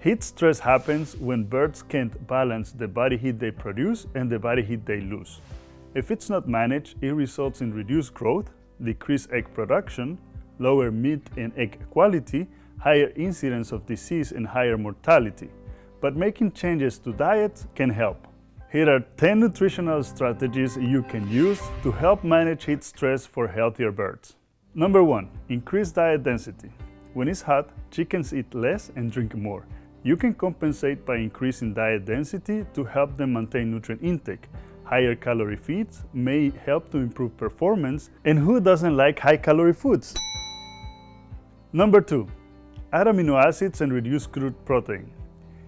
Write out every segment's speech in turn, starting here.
Heat stress happens when birds can't balance the body heat they produce and the body heat they lose. If it's not managed, it results in reduced growth, decreased egg production, lower meat and egg quality, higher incidence of disease and higher mortality. But making changes to diets can help. Here are 10 nutritional strategies you can use to help manage heat stress for healthier birds. Number 1. Increase diet density. When it's hot, chickens eat less and drink more. You can compensate by increasing diet density to help them maintain nutrient intake. Higher calorie feeds may help to improve performance, and who doesn't like high calorie foods? Number 2. Add amino acids and reduce crude protein.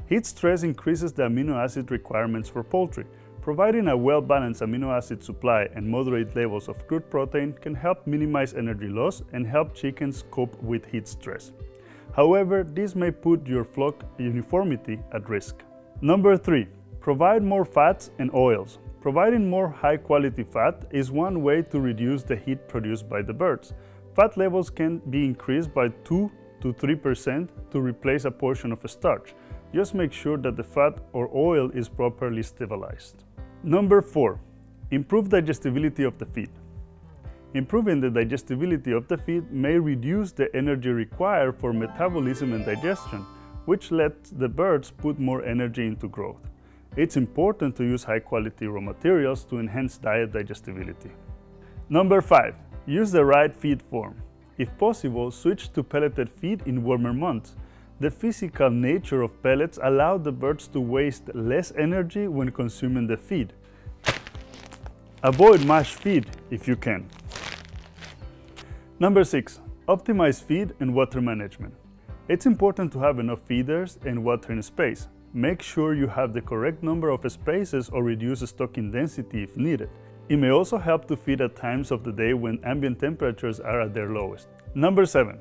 Heat stress increases the amino acid requirements for poultry. Providing a well-balanced amino acid supply and moderate levels of crude protein can help minimize energy loss and help chickens cope with heat stress. However, this may put your flock uniformity at risk. Number 3. Provide more fats and oils. Providing more high-quality fat is one way to reduce the heat produced by the birds. Fat levels can be increased by 2 to 3% to replace a portion of a starch. Just make sure that the fat or oil is properly stabilized. Number 4. Improve digestibility of the feed. Improving the digestibility of the feed may reduce the energy required for metabolism and digestion, which lets the birds put more energy into growth. It's important to use high-quality raw materials to enhance diet digestibility. Number 5. Use the right feed form. If possible, switch to pelleted feed in warmer months the physical nature of pellets allow the birds to waste less energy when consuming the feed. Avoid mash feed if you can. Number 6. Optimize feed and water management. It's important to have enough feeders and water in space. Make sure you have the correct number of spaces or reduce stocking density if needed. It may also help to feed at times of the day when ambient temperatures are at their lowest. Number 7.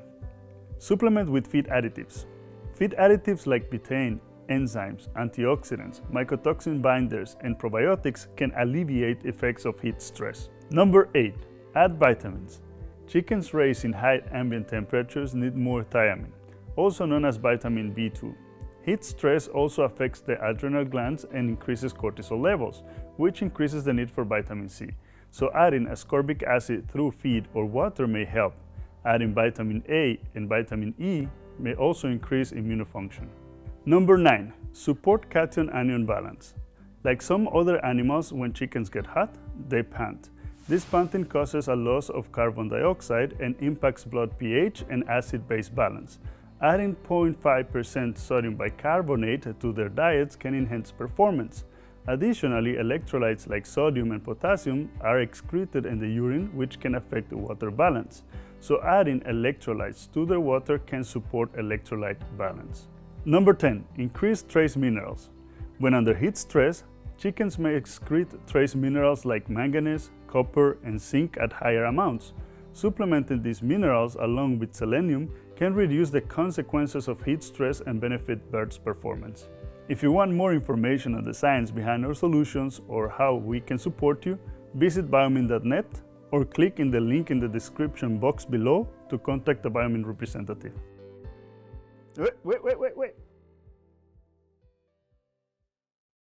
Supplement with feed additives. Feed additives like betaine, enzymes, antioxidants, mycotoxin binders, and probiotics can alleviate effects of heat stress. Number 8. Add vitamins. Chickens raised in high ambient temperatures need more thiamine, also known as vitamin B2. Heat stress also affects the adrenal glands and increases cortisol levels, which increases the need for vitamin C. So adding ascorbic acid through feed or water may help. Adding vitamin A and vitamin E may also increase immunofunction. Number 9. Support cation-anion balance. Like some other animals, when chickens get hot, they pant. This panting causes a loss of carbon dioxide and impacts blood pH and acid-base balance. Adding 0.5% sodium bicarbonate to their diets can enhance performance. Additionally, electrolytes like sodium and potassium are excreted in the urine which can affect the water balance so adding electrolytes to their water can support electrolyte balance. Number 10. Increase trace minerals. When under heat stress, chickens may excrete trace minerals like manganese, copper, and zinc at higher amounts. Supplementing these minerals along with selenium can reduce the consequences of heat stress and benefit birds' performance. If you want more information on the science behind our solutions or how we can support you, visit biomin.net or click in the link in the description box below to contact a Biomin representative. Wait, wait, wait, wait, wait.